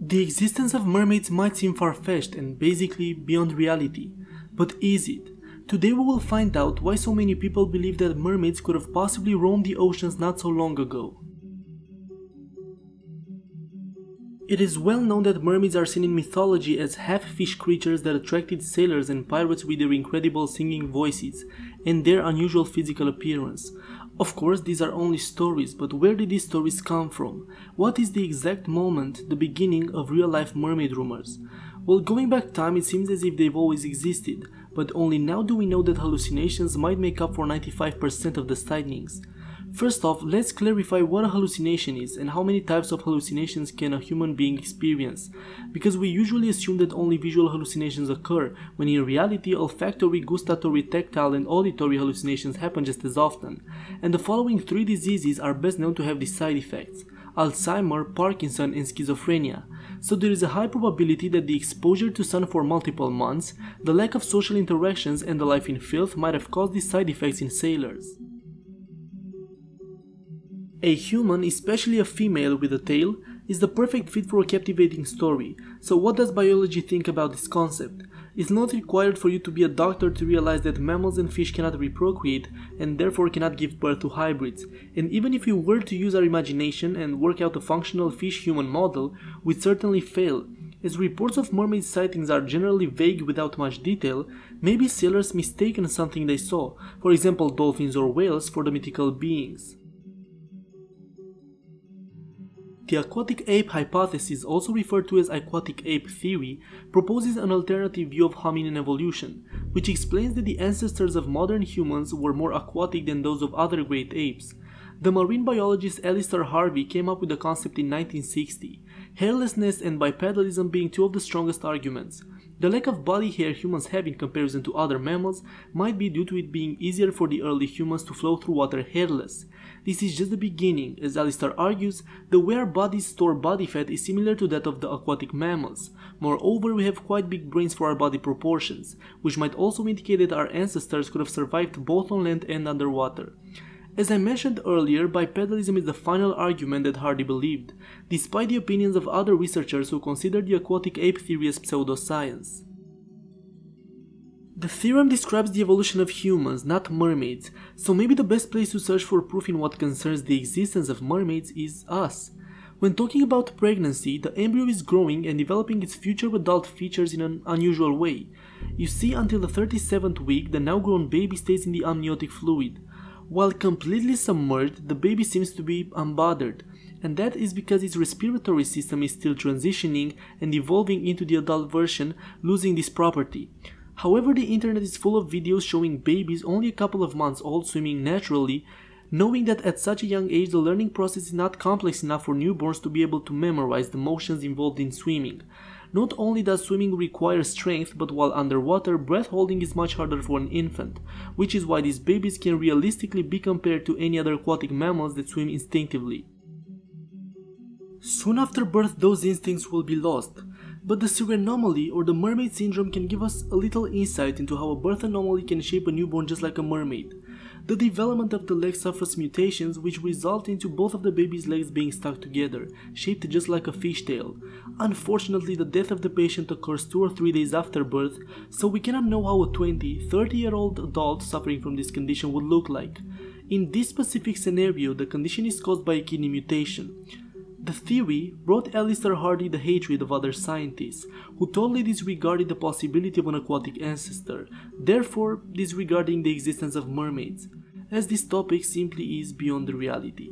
The existence of mermaids might seem far-fetched and basically beyond reality, but is it? Today we will find out why so many people believe that mermaids could have possibly roamed the oceans not so long ago. It is well known that mermaids are seen in mythology as half-fish creatures that attracted sailors and pirates with their incredible singing voices and their unusual physical appearance. Of course, these are only stories, but where did these stories come from? What is the exact moment, the beginning of real-life mermaid rumors? Well, going back time, it seems as if they've always existed, but only now do we know that hallucinations might make up for 95% of the sightings. First off, let's clarify what a hallucination is and how many types of hallucinations can a human being experience, because we usually assume that only visual hallucinations occur, when in reality olfactory, gustatory, tactile and auditory hallucinations happen just as often, and the following three diseases are best known to have these side effects. Alzheimer, Parkinson and schizophrenia. So there is a high probability that the exposure to sun for multiple months, the lack of social interactions and the life in filth might have caused these side effects in sailors. A human, especially a female with a tail, is the perfect fit for a captivating story. So what does biology think about this concept? It's not required for you to be a doctor to realize that mammals and fish cannot reprocreate and therefore cannot give birth to hybrids. And even if we were to use our imagination and work out a functional fish-human model, we'd certainly fail. As reports of mermaid sightings are generally vague without much detail, maybe sailors mistaken something they saw, for example dolphins or whales for the mythical beings. The aquatic ape hypothesis, also referred to as aquatic ape theory, proposes an alternative view of hominin evolution, which explains that the ancestors of modern humans were more aquatic than those of other great apes. The marine biologist Alistair Hardy came up with the concept in 1960, hairlessness and bipedalism being two of the strongest arguments. The lack of body hair humans have in comparison to other mammals might be due to it being easier for the early humans to flow through water hairless. This is just the beginning, as Alistair argues, the way our bodies store body fat is similar to that of the aquatic mammals. Moreover, we have quite big brains for our body proportions, which might also indicate that our ancestors could have survived both on land and underwater. As I mentioned earlier, bipedalism is the final argument that Hardy believed, despite the opinions of other researchers who consider the aquatic ape theory as pseudoscience. The theorem describes the evolution of humans, not mermaids, so maybe the best place to search for proof in what concerns the existence of mermaids is us. When talking about pregnancy, the embryo is growing and developing its future adult features in an unusual way. You see, until the 37th week, the now grown baby stays in the amniotic fluid. While completely submerged, the baby seems to be unbothered, and that is because its respiratory system is still transitioning and evolving into the adult version, losing this property. However, the internet is full of videos showing babies only a couple of months old swimming naturally, knowing that at such a young age the learning process is not complex enough for newborns to be able to memorize the motions involved in swimming. Not only does swimming require strength, but while underwater, breath holding is much harder for an infant, which is why these babies can realistically be compared to any other aquatic mammals that swim instinctively. Soon after birth those instincts will be lost, but the sirenomelia or the mermaid syndrome can give us a little insight into how a birth anomaly can shape a newborn just like a mermaid. The development of the leg suffers mutations which result into both of the baby's legs being stuck together, shaped just like a fishtail. Unfortunately, the death of the patient occurs 2 or 3 days after birth, so we cannot know how a 20, 30 year old adult suffering from this condition would look like. In this specific scenario, the condition is caused by a kidney mutation. The theory brought Alistair Hardy the hatred of other scientists, who totally disregarded the possibility of an aquatic ancestor, therefore disregarding the existence of mermaids, as this topic simply is beyond the reality.